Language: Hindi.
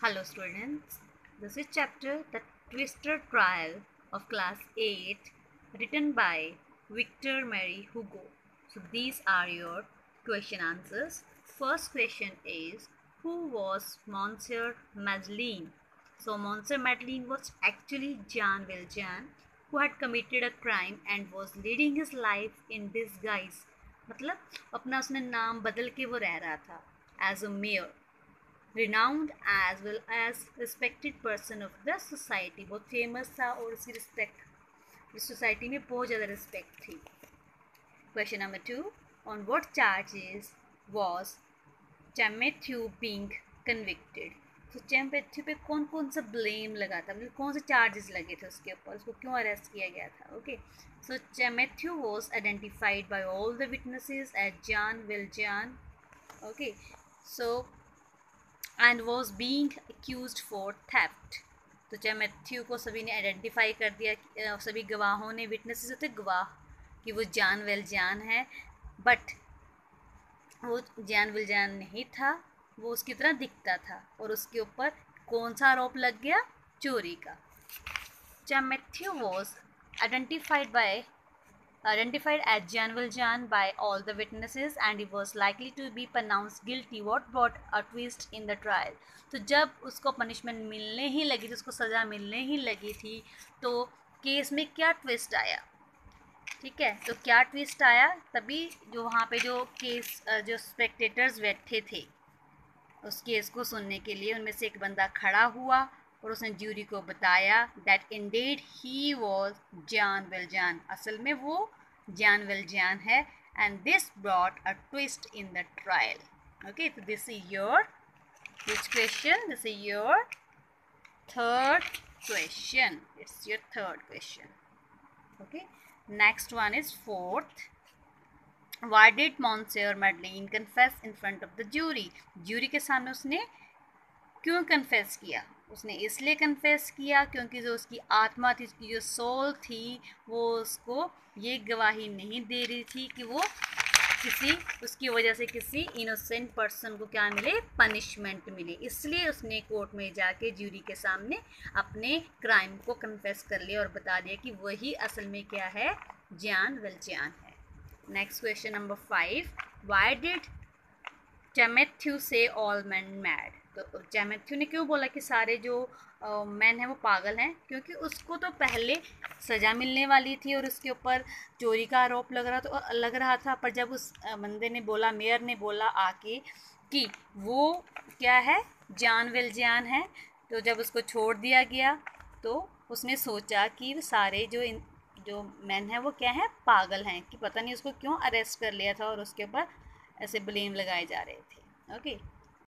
Hello students, this is chapter The Twister Trial of class 8 written by Victor Mary Hugo. So these are your question answers. First question is Who was Monsieur Madeleine? So Monsieur Madeleine was actually Jean Valjean who had committed a crime and was leading his life in disguise. मतलब अपना उसने नाम बदल के वो रह रहा था as a mayor renowned as well as respected person of the society बहुत फ़ेमस था और उसकी रिस्पेक्ट इस सोसाइटी में बहुत ज़्यादा रिस्पेक्ट थी। Question number two on what charges was Champmathieu being convicted तो चैम्पेथ्यू पे कौन कौन सा ब्लेम लगा था? मतलब कौन से चार्जेस लगे थे उसके ऊपर? उसको क्यों अरेस्ट किया गया था? Okay so Champmathieu was identified by all the witnesses at Jean Valjean okay so and was being accused for theft तो चाहे मैथ्यू को सभी ने आइडेंटिफाई कर दिया सभी गवाहों ने विटनेसेस होते, गवाह कि वो जान वेल जान है बट वो जान विल जान नहीं था, वो उसकी तरह दिखता था और उसके ऊपर कौन सा आरोप लग गया? चोरी का। Champmathieu was identified by identified as Janwal Jan by all the witnesses and he was likely to be pronounced guilty what brought a twist in the trial तो जब उसको पनिशमेंट मिलने ही लगी थी उसको सज़ा मिलने ही लगी थी तो केस में क्या ट्विस्ट आया ठीक है तो क्या ट्विस्ट आया तभी जो वहाँ पे जो केस जो स्पेक्टेटर्स बैठे थे उस केस को सुनने के लिए उनमें से एक बंदा खड़ा हुआ और उसने ज्यूरी को बताया दैट इंडेड ही वॉज़ जान वेलजान असल में वो जान वेलजान है and this brought a twist in the trial okay तो this is your this question this is your third question it's your third question okay next one is fourth why did Monsieur Madeleine confess in front of the jury? Jury के सामने उसने क्यों कन्फेस किया? उसने इसलिए कन्फेस किया क्योंकि जो उसकी आत्मा थी, उसकी जो सोल थी, वो उसको ये गवाही नहीं दे रही थी कि वो किसी, उसकी वजह से किसी इनोसेंट पर्सन को क्या मिले? पनिशमेंट मिले। इसलिए उसने कोर्ट में जाके ज्यूरी के सामने अपने क्राइम को कन्फेस कर लिया और बता दिया कि वही असल में क्या है? ज्ञान जान वेलजान है। Next question number five why did Champmathieu say all man mad तो चैमेथ्यू ने क्यों बोला कि सारे जो मैन हैं वो पागल हैं? क्योंकि उसको तो पहले सज़ा मिलने वाली थी और उसके ऊपर चोरी का आरोप लग रहा तो लग रहा था, पर जब उस बंदे ने बोला, मेयर ने बोला आके कि वो क्या है? जान विल जान है। तो जब उसको छोड़ दिया गया तो उसने सोचा कि सारे जो इन, जो मैन हैं वो क्या हैं? पागल हैं, कि पता नहीं उसको क्यों अरेस्ट कर लिया था और उसके ऊपर ऐसे ब्लेम लगाए जा रहे थे ओके